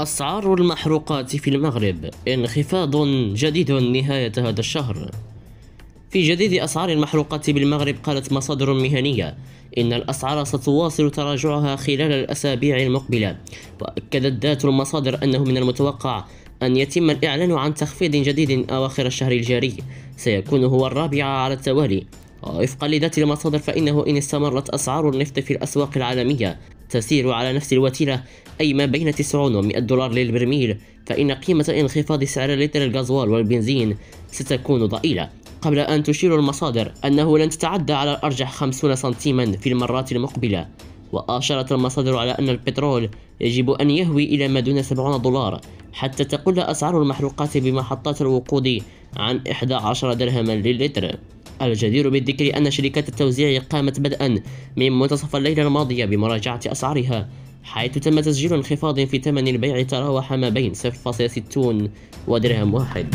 أسعار المحروقات في المغرب. انخفاض جديد نهاية هذا الشهر. في جديد أسعار المحروقات بالمغرب قالت مصادر مهنية. إن الأسعار ستواصل تراجعها خلال الأسابيع المقبلة. وأكدت ذات المصادر أنه من المتوقع أن يتم الإعلان عن تخفيض جديد أواخر الشهر الجاري. سيكون هو الرابع على التوالي. وفقا لذات المصادر فإنه إن استمرت أسعار النفط في الأسواق العالمية. تسير على نفس الوتيرة أي ما بين 90 و 100 دولار للبرميل. فإن قيمة انخفاض سعر لتر الغازوال والبنزين ستكون ضئيلة. قبل أن تشير المصادر أنه لن تتعدى على الأرجح 50 سنتيما في المرات المقبلة. وأشارت المصادر على أن البترول يجب أن يهوي إلى ما دون 70 دولار حتى تقل أسعار المحروقات بمحطات الوقود عن 11 درهما للتر الجدير بالذكر أن شركات التوزيع قامت بدءا من منتصف الليلة الماضية بمراجعة أسعارها حيث تم تسجيل انخفاض في ثمن البيع تراوح ما بين 0.60 ودرهم واحد.